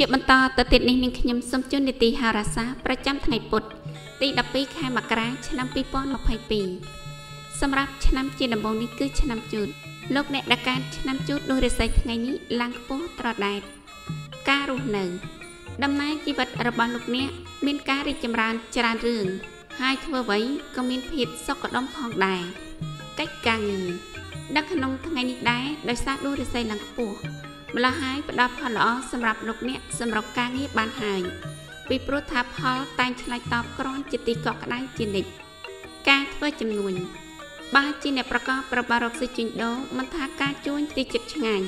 ជាបន្តទៅទៀតនេះនាងខ្ញុំសូមជូននីតិហារាសាប្រចាំថ្ងៃពុធទី12ខែមករាឆ្នាំ2022សម្រាប់ឆ្នាំជាដំបូងនេះគឺឆ្នាំជូតលោកអ្នកដែលកើតឆ្នាំជូតដូចរិស័យថ្ងៃនេះឡើងខ្ពស់ត្រដែតការរស់នៅ ដំណើរជីវិតរបស់លោកអ្នកមានការរីកចម្រើនច្រើនរឿងហើយធ្វើអ្វីក៏មានភាពសុខដុមផងដែរកិច្ចការងារនៅក្នុងថ្ងៃនេះដែរដោយសារដួលរិស័យឡើងខ្ពស់ ម្ល៉េះហើយផ្ដល់ផលល្អសម្រាប់លោកអ្នកសម្រាប់ការងារបានហើយពីព្រោះថាផលតែងឆ្លើយតបគ្រាន់ជាទីកក់ក្ដៅជានិច្ចការធ្វើចំនួនបើជាអ្នកប្រកបប្របារកស៊ីជីងដូមិនថាការជួញទីចិត្តឆ្ងាញ់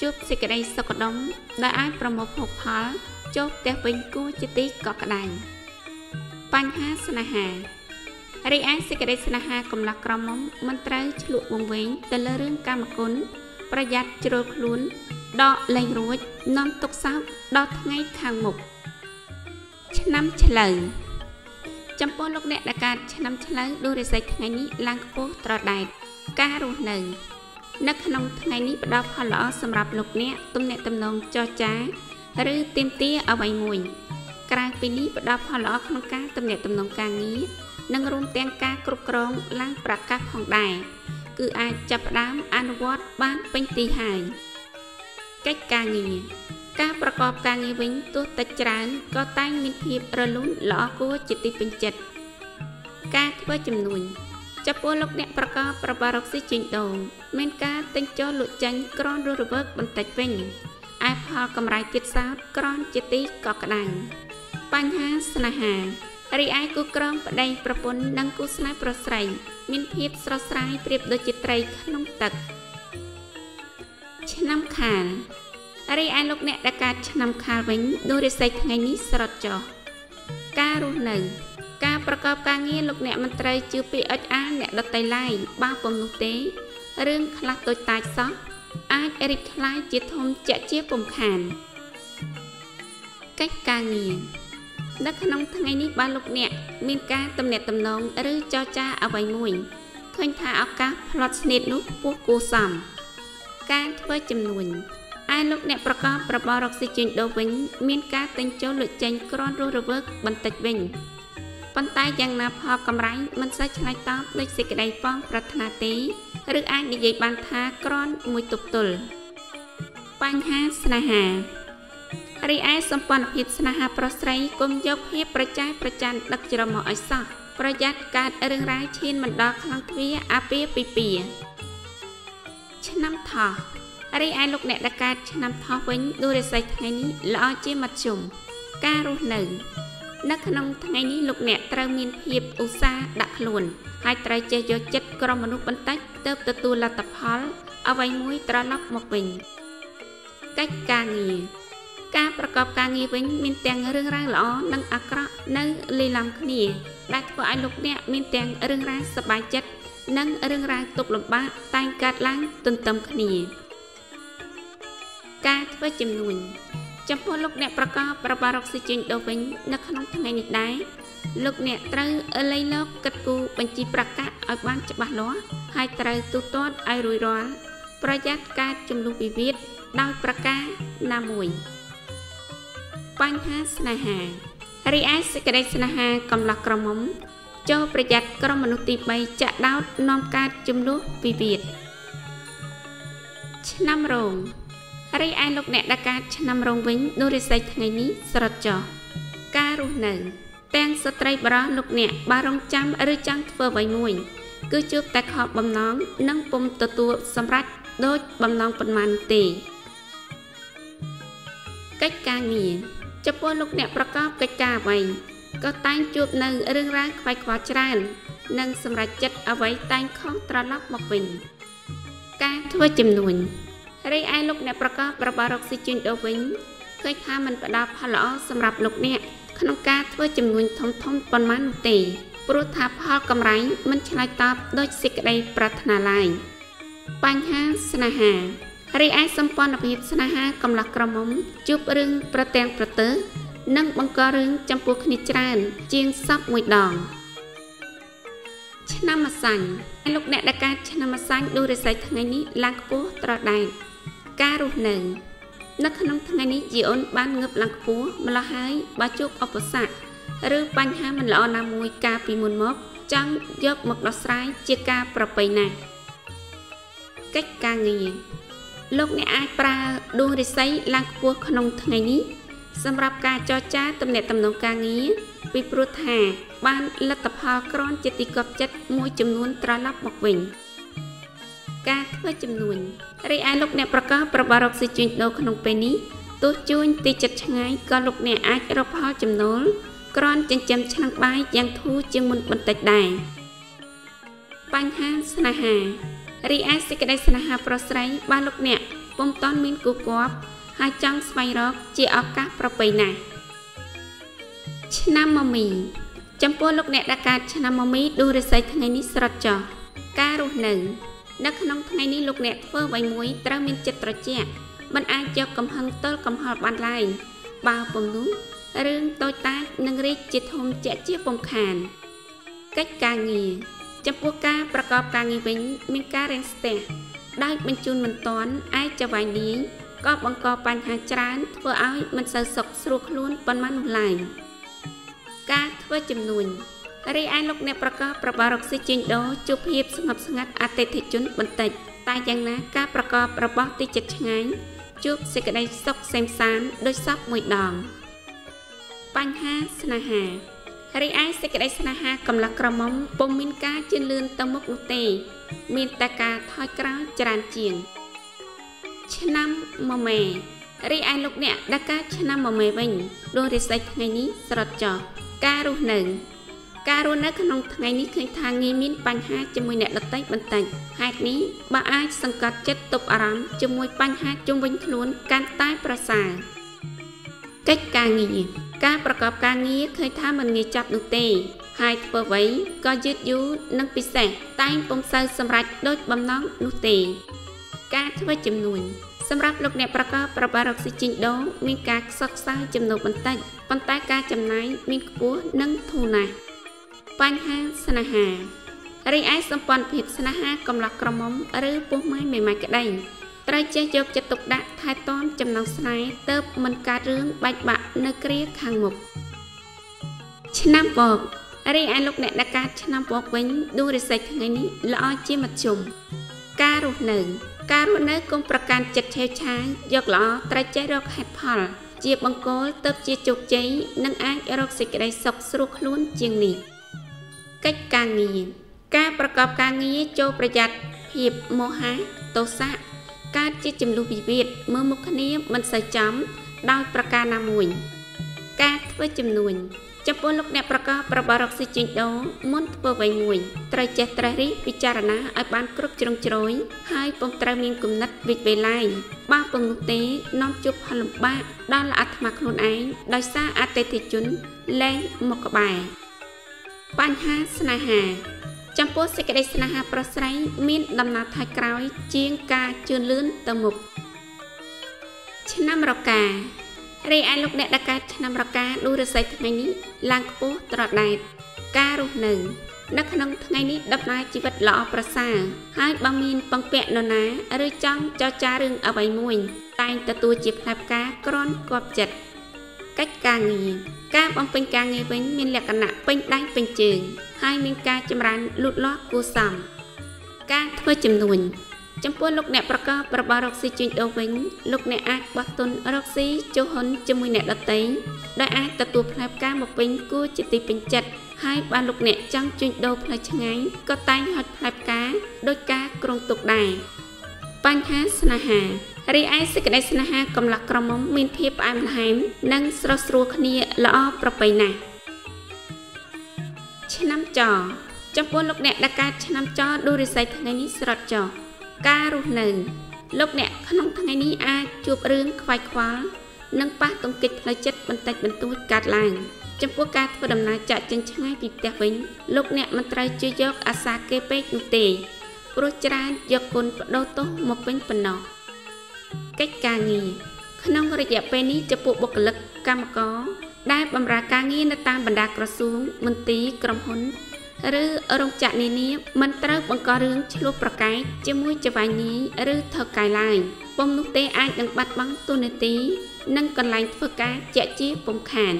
ជួបសេចក្តីសុខដុមដែលអាចប្រមូលភោគផលចូលផ្ទះវិញគួរជាទីកក់ក្ដៅបញ្ហាស្នេហារីឯសេចក្តីស្នេហាកំឡោះក្រមុំមិនត្រូវឆ្លក់វង្វេងទៅលើរឿងកម្មគុណប្រយ័ត្នជ្រុលខ្លួន ដកលែងរួចនាំទុកសោកដល់ថ្ងៃខាងមុខឆ្នាំឆ្លូវចំពោះលោកអ្នកដែលកើតឆ្នាំឆ្លូវដូចរិស័យថ្ងៃនេះឡើងខ្ពស់ត្រដែតការរស់នៅនៅក្នុងថ្ងៃនេះផ្ដល់ផលល្អសម្រាប់លោកអ្នកទំនាក់ទំនងចរចាឬទៀមទាអ្វីមួយ ក្រៅពីនេះផ្ដល់ផលល្អក្នុងការទំនាក់ទំនងការងារនិងរួមទាំងការគ្រប់គ្រងឡើងប្រកាសផងដែរគឺអាចចាប់ផ្ដើមអនុវត្តបានពេញទីហើយ កិច្ចការងារការប្រកបការងារវិញទោះតែច្រើនក៏តែងមានភាពរលូនល្អគួរជាទីពេញចិត្តការធ្វើចំនួនចំពោះលោកអ្នកប្រកបប្របារកស៊ីជីងដូងមានការទិញចូលលក់ចាញ់ក្រនរស់រវើកបន្តិចវិញឯផលកម្រៃទៀតសោតក្រនជាទីកក់ក្ដៅបញ្ហាស្នេហារីឯគូក្រងប្តីប្រពន្ធនិងគូស្នេហ៍ប្រុសស្រីមានភាពស្រស់ស្រាយប្រៀបដូចជាត្រីក្នុងទឹក ឆ្នាំខាលរីឯលោកអ្នកដែលកើតឆ្នាំខាលវិញដូចរាសីថ្ងៃនេះស្រត់ចុះការរស់នៅ ការប្រកបការងារលោកអ្នកមន្ត្រីជឿពីអិចអាអ្នកដតីឡាយបាបពំនោះទេរឿងខ្លះតូចតាចសោះអាចរីកថ្លៃជាធំជាក់ជាពំខានកិច្ចការងារនៅក្នុងថ្ងៃនេះបានលោកអ្នក មានការទំនាក់ទំនងឬចរចាអ្វីមួយឃើញថាឱកាសផ្លត់ស្នេតនោះពោះគួសម ការធ្វើចំនួនឯលោកអ្នកប្រកបរបររកស៊ីជើញដូរវិញ មានការទិញចូលលក់ចេញក្រាន់រស់រវើកបន្តិចវិញប៉ុន្តែយ៉ាងណាផលកម្រៃមិនសូវឆ្លៃតបដូចសេចក្តីប៉ងប្រាថ្នាទេឬអាចនិយាយបានថាក្រាន់មួយទប់ទល់បញ្ហាស្នេហារីឯសម្ព័ន្ធភាពស្នេហាប្រុសស្រីគុំយកភាពប្រចាយប្រច័ណ្ឌដឹកច្រមុះឲ្យសោះប្រយ័ត្នកើតរឿងរ៉ាវឈានមិនដល់ខ្លាំងទ្វាអាពាពិពា ឆ្នាំថោះរីឯលោកអ្នកដែលកើតឆ្នាំថោះវិញដូចរិស័យថ្ងៃនេះល្អជាមធ្យមការរស់នៅ នៅក្នុងថ្ងៃនេះលោកអ្នកត្រូវមានភាពឧស្សាហ៍ដាក់ខ្លួន ហើយត្រូវចេះយកចិត្តក្រុមមនុស្សបន្តិចទៅទទួលលទ្ធផល អ្វីមួយត្រឡប់មកវិញកិច្ចការងារការប្រកបការងារវិញមានទាំងរឿងរ៉ាវល្អនិងអាក្រក់នៅលាយឡំគ្នាដែលធ្វើឲ្យលោកអ្នកមានទាំងរឿងរ៉ាវសប្បាយចិត្ត និងរឿងរ៉ាវទុក្ខលំបាកតែងកើតឡើងទន្ទឹមគ្នា ការធ្វើចំនួនចំពោះលោកអ្នកប្រកបប្របារកស៊ីជិញដូវិញនៅក្នុងថ្ងៃនេះដែរលោកអ្នកត្រូវលៃលោកគិតគូរបញ្ជីប្រកាសឲ្យបានច្បាស់លាស់ហើយត្រូវទូទាត់ឲ្យរួចរាល់ប្រយ័ត្នការចំនួនវិវាទដោយប្រការណាមួយបញ្ហាស្នេហារីឯសេចក្តីស្នេហាកំឡោះក្រមុំ ចូលប្រយ័ត្នក្រុមមនុស្សទី3ចាក់ដោតនាំកើតចំនួនវិវាទឆ្នាំរោងរីឯលោកអ្នកដែលកើតឆ្នាំរោងវិញដូចរិស័យថ្ងៃនេះស្រត់ចោះការរស់នៅ ទាំងស្ត្រីបរោះលោកអ្នកបារងចាំឬចង់ធ្វើអ្វីមួយ គឺជួបតែខកបំណងនិងពុំទទួលសម្រេចដូចបំណងប៉ុន្មានទេកិច្ចការងារចំពោះលោកអ្នកប្រកបកិច្ចការអ្វី ក៏តែងជួបនៅរឿងរ៉ាវខ្វាយខ្វល់ច្រើន និងសម្រេចចិត្តអ្វីតែងខុសត្រឡប់មកវិញការធ្វើចំនួនរីឯលោកអ្នកប្រកបរបររកស៊ីជើញដូវិញឃើញថាมันផ្ដល់ផលល្អសម្រាប់លោកអ្នកក្នុងការធ្វើចំនួនធំធំប៉ុន្មាននោះទេព្រោះថាផលកម្រៃមិនឆ្លើយតបដោយសេចក្តីប្រាថ្នាឡើយបញ្ហាស្នេហារីឯសម្ព័ន្ធភាពស្នេហាកំឡោះក្រមុំជួបរឿងប្រទាំងប្រទើ និងបង្ករឿងចំពោះគ្នាច្រើន ជាងសពមួយដងឆ្នាំម្សាញ់លោកអ្នកដែលកើតឆ្នាំម្សាញ់ដូចរិស័យថ្ងៃនេះឡើងខ្ពស់ត្រដែតការរស់នៅនៅក្នុងថ្ងៃនេះជីអូនបានងើបឡើងខ្ពស់ម្ល៉េះហើយបើជួបឧបសគ្គឬបញ្ហាមិនល្អណាមួយកាលពីមុនមកចង់យកមកដោះស្រាយជាការប្រពៃណាកិច្ចការងារលោកអ្នកអាចប្រើដួងរិស័យឡើងខ្ពស់ក្នុងថ្ងៃនេះ សម្រាប់ការចរចាទំនាក់ទំនងការងារពីព្រោះថាបានលទ្ធផលក្រនជាទីកប់ចិត្តមួយចំនួនត្រឡប់មកវិញការធ្វើចំនួនរីឯលោកអ្នកប្រកាសប្របារកស៊ីជួញដូរក្នុងពេលនេះទោះជួញទីចិត្តឆ្ងាយក៏លោកអ្នកអាចរកផលចំណូលក្រនចិញ្ចឹមឆ្នាំងបាយយ៉ាងធូរជាងមុនបន្តិចដែរបញ្ហាស្នេហារីឯសេចក្តីស្នេហាប្រុសស្រីបានលោកអ្នកពុំតាន់មានគូគប់ ហើយចង់ស្វែងរកជាឱកាសប្រពៃណាឆ្នាំមមីចំពោះលោកអ្នកដែលកើតឆ្នាំមមីដួងរិស័យថ្ងៃនេះស្រត់ចោះការរស់នៅ នៅក្នុងថ្ងៃនេះលោកអ្នកធ្វើអ្វីមួយត្រូវមានចិត្តត្រជាក់មិនអាចយកកំហឹងទល់កំហល់បានឡើយបើពុំនោះរឿងតូចតាចនឹងរីកជាធំជាក់ជាពំខាន កិច្ចការងារចំពោះការប្រកបការងារវិញមានការរាំងស្ទះដោយបញ្ជូនមិនតាន់ឯចវាយលាយ ក៏បង្កបញ្ហាច្រើនធ្វើឲ្យមិនសូវសុខស្រួលខ្លួនប៉ុន្មាននោះឡើយការធ្វើចំនួនរីឯលោកអ្នកប្រកបប្របារកស៊ីចេញដូរជួបភាពស្ងប់ស្ងាត់អតិថិជនបន្តិចតែយ៉ាងណាការប្រកបរបស់ទីចិត្តឆ្ងាយជួបសេចក្តីសុខសេមសានដោយសពមួយដងបញ្ហាស្នេហារីឯសេចក្តីស្នេហាកំឡុងក្រមុំពុំមានការជឿនលឿនទៅមុខនោះទេ មានតែការថយក្រោយច្រើនជាង ឆ្នាំមមេរីឯលោកអ្នកដែលកើតឆ្នាំមមេវិញដួងរិស័យថ្ងៃនេះស្រត់ចោះការរស់នៅការរស់នៅក្នុងថ្ងៃនេះឃើញថាងាយមានបញ្ហាជាមួយអ្នកដទៃបន្តិចហេតុនេះបើអាចសង្កត់ចិត្តទប់អារម្មណ៍ជាមួយបញ្ហាជុំវិញខ្លួនកាន់តែប្រសើរកិច្ចការងារការប្រកបការងារឃើញថាមិនងាយចាប់នោះទេហើយធ្វើអ្វីក៏យឺតយូរនិងពិសេសតែងពុំសូវសម្រេចដូចបំណងនោះទេ ការធ្វើចំនួនសម្រាប់លោកអ្នកប្រកបប្របារកស៊ីជីងដូងមានការខ្សត់ខ្សោយចំណូលបន្តិចប៉ុន្តែការចំណាយមានខ្ពស់និងធូរណាស់បញ្ហាស្នេហារីឯសម្ព័ន្ធភាពស្នេហាកំឡោះក្រមុំឬពោះម៉ាយមេម៉ាយក្តីត្រូវចេះយកចិត្តទុកដាក់ថែទាំចំណងស្នេហ៍ទៅមិនកើតរឿងបែកបាក់នៅគ្រាខាងមុខឆ្នាំពករីឯលោកអ្នកដែលកើតឆ្នាំពកវិញដួងរិស័យថ្ងៃនេះល្អជាមធ្យមការរស់នៅ ការរស់នៅកុំប្រកាន់ចិត្តឆេវឆាវយកល្អត្រូវចេះរកហេតុផល ជាបង្គោលទៅជាជោគជ័យនិងអាចរកសេចក្តីសុខស្រួលខ្លួនជាងនេះកិច្ចការងារការប្រកបការងារចូលប្រយ័ត្នភាពមោហៈទោសៈកើតជាចំនួនវិវាទមើលមុខគ្នាមិនសូវចំដោយប្រការណាមួយ ការធ្វើចំនួន ចំពោះលោកអ្នកប្រកបប្របារកស៊ីជីងដូមុនធ្វើអ្វីមួយត្រូវចេះត្រេះរិះពិចារណាឲ្យបានគ្រប់ជ្រុងជ្រោយហើយពុំត្រូវមានគំនិតវិចវេលាយបើពុំនោះទេនាំជួបផលលំបាកដល់អាត្មាខ្លួនឯងដោយសារអតិថិជនលែងមកក្បែរបញ្ហាស្នេហាចំពោះសេចក្តីស្នេហាប្រុសស្រីមានដំណើរថយក្រោយជាងការជឿនលឿនទៅមុខឆ្នាំរកា រីឯលោកអ្នកដែលកើតឆ្នាំរកាដួរស័យថ្ងៃនេះឡើងខ្ពស់ត្រដែតការរស់នៅ នៅក្នុងថ្ងៃនេះដំណើរជីវិតល្អប្រសើរហើយបើមានពងពាក់នរណាឬចង់ចរចារឿងអ្វីមួយ តែងទទួលជាផ្លែផ្កាក្រន់គប់ចិត្តកិច្ចការងារការបំពេញការងារវិញមានលក្ខណៈពេញដៃពេញជើងហើយមានការចម្រើនលូតលាស់គួរសមការធ្វើចំនួន ចំពោះលោកអ្នកប្រកបរបស់រកស៊ីជួញដូរវិញលោកអ្នកអាចបោះទុនរកស៊ីចុះហ៊ុនជាមួយអ្នកដទៃដែលអាចទទួលផ្លែផ្កាមកវិញគួរជាទីពេញចិត្តហើយបើលោកអ្នកចង់ជួញដូរផ្លែឆ្ងាញ់ក៏តែងហុចផ្លែផ្កាដោយការគ្រងទុកដែរបញ្ហាស្នេហារីឯសេចក្តីស្នេហាកំឡោះក្រមុំមានភាពផ្អែមល្ហែមនិងស្រស់ស្រួលគ្នាល្អប្រពៃណាស់ឆ្នាំចចំពោះលោកអ្នកដែលកើតឆ្នាំចដួរិស័យថ្ងៃនេះស្រត់ចោ ការរស់នៅលោកអ្នកក្នុងថ្ងៃនេះអាចជួបរឿងខ្វាយខ្វល់និងប៉ះទង្គិចផ្លូវចិត្តបន្តិចបន្តួចកើតឡើងចំពោះការធ្វើដំណើរចាក់ចេញឆ្ងាយពីផ្ទះវិញលោកអ្នកមិនត្រូវជឿយកអាសាគេពេកនោះទេព្រោះច្រើនយកគុណបដោទោសមកវិញប៉ុណ្ណោះកិច្ចការងារក្នុងរយៈពេលនេះចំពោះបុគ្គលិកកម្មករដែលបម្រើការងារនៅតាមបណ្ដាក្រសួងមន្ទីរក្រុមហ៊ុន ឬរោងចក្រនានាមិនត្រូវបង្ករឿងឆ្លោះប្រកែកជាមួយចៅហ្វាយនាយឬថៅកែឡើយពុំនោះទេអាចនឹងបាត់បង់ទូនាទី និងកន្លែងធ្វើការជាក់ជាពុំខាន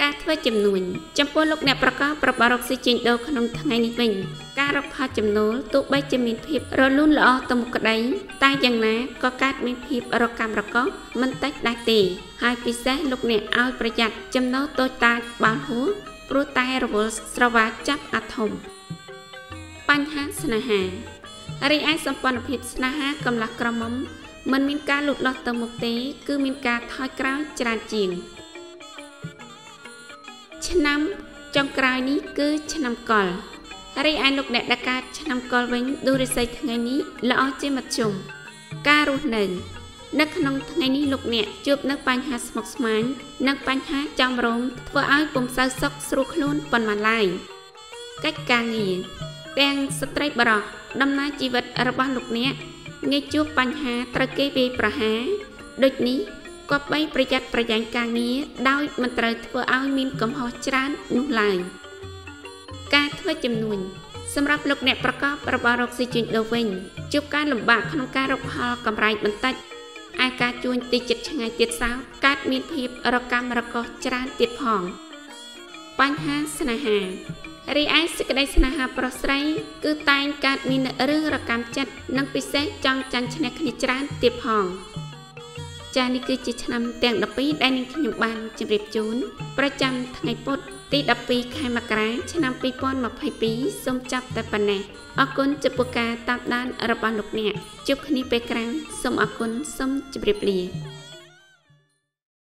ការធ្វើចំនួនចំពោះលោកអ្នកប្រកបប្របារកស៊ីចេញដូរក្នុងថ្ងៃនេះវិញការរកផលចំណូលទោះបីជាមានភាពរលូនល្អទៅមុខក្តីតែយ៉ាងណាក៏កើតមានភាពរកម្មរកោមិនតិចដែរទេ ហើយពិសេសលោកអ្នកឲ្យប្រយ័ត្នចំណូលតូចតាចបានហួស ព្រោះតែរវល់ស្រវាចាប់អាធំបញ្ហាស្នេហារីឯសម្ព័ន្ធភាពស្នេហាកំឡះក្រមុំមិនមានការលូតលាស់ទៅមុខទេ គឺមានការថយក្រោយច្រើនជាង ឆ្នាំចុងក្រោយនេះគឺឆ្នាំកុលរីឯលោកអ្នកដែលកើតឆ្នាំកុលវិញឌូរិស័យថ្ងៃនេះល្អជាមធ្យមការរស់នៅ នៅក្នុងថ្ងៃនេះលោកអ្នកជួបនៅបញ្ហាស្មុគស្មាញនិងបញ្ហាចំរងធ្វើឲ្យពុំសូវសុខស្រួលខ្លួនប៉ុន្មានឡើយកិច្ចការងារទាំងស្ត្រីបរោះដំណើរជីវិតរបស់លោកអ្នកងាយជួបបញ្ហាត្រូវគេវាយប្រហារដូចនេះគប្បីប្រយ័ត្នប្រយែងការងារដោយមិនត្រូវធ្វើឲ្យមានកំហុសច្រើននោះឡើយការធ្វើចំនួនសម្រាប់លោកអ្នកប្រកបរបររកស៊ីជួញដូរវិញជួបការលំបាកក្នុងការរកផលកម្រៃបន្តិច ឯការជួញទីចិត្តឆ្ងាយទៀតសោតកើតមានភាពរកម្មរកោសច្រើនទៀតផង បញ្ហាស្នេហារីឯសេចក្តីស្នេហាប្រុសស្រី គឺតែងកើតមានរឿងរកម្មចិត្តនិងពិសេសចង់ចាញ់ឈ្នះគ្នាច្រើនទៀតផងចានេះគឺជាឆ្នាំទាំង12ដែលនាងខ្ញុំបានជម្រាបជូនប្រចាំថ្ងៃពុធ ទី12ខែមករាឆ្នាំ2022សូមចាប់តែប៉ុណ្ណេះអរគុណចំពោះការតាមដានរបស់លោកអ្នកជួបគ្នាពេលក្រោយសូមអរគុណសូមជម្រាបលា